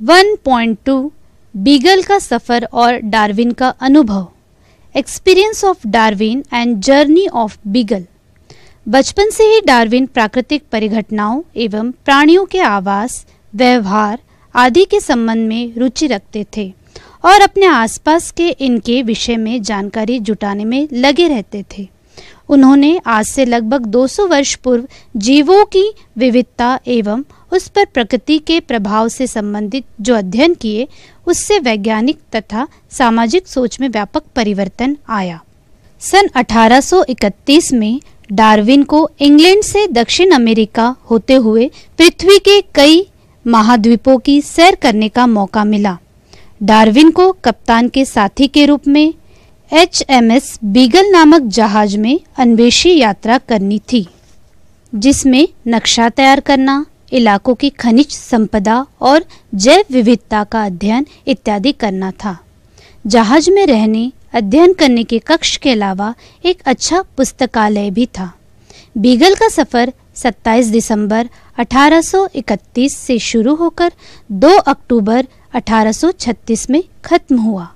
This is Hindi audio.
1.2 बीगल का सफ़र और डार्विन का अनुभव। Experience of Darwin and journey of Beagle बचपन से ही डार्विन प्राकृतिक परिघटनाओं एवं प्राणियों के आवास, व्यवहार आदि के संबंध में रुचि रखते थे और अपने आसपास के इनके विषय में जानकारी जुटाने में लगे रहते थे। उन्होंने आज से लगभग 200 वर्ष पूर्व जीवों की विविधता एवं उस पर प्रकृति के प्रभाव से संबंधित जो अध्ययन किए, उससे वैज्ञानिक तथा सामाजिक सोच में व्यापक परिवर्तन आया। सन 1831 में डार्विन को इंग्लैंड से दक्षिण अमेरिका होते हुए पृथ्वी के कई महाद्वीपों की सैर करने का मौका मिला। डार्विन को कप्तान के साथी के रूप में एच एम एस बीगल नामक जहाज़ में अन्वेषी यात्रा करनी थी, जिसमें नक्शा तैयार करना, इलाकों की खनिज संपदा और जैव विविधता का अध्ययन इत्यादि करना था। जहाज़ में रहने, अध्ययन करने के कक्ष के अलावा एक अच्छा पुस्तकालय भी था। बीगल का सफ़र 27 दिसंबर 1831 से शुरू होकर 2 अक्टूबर 1836 में खत्म हुआ।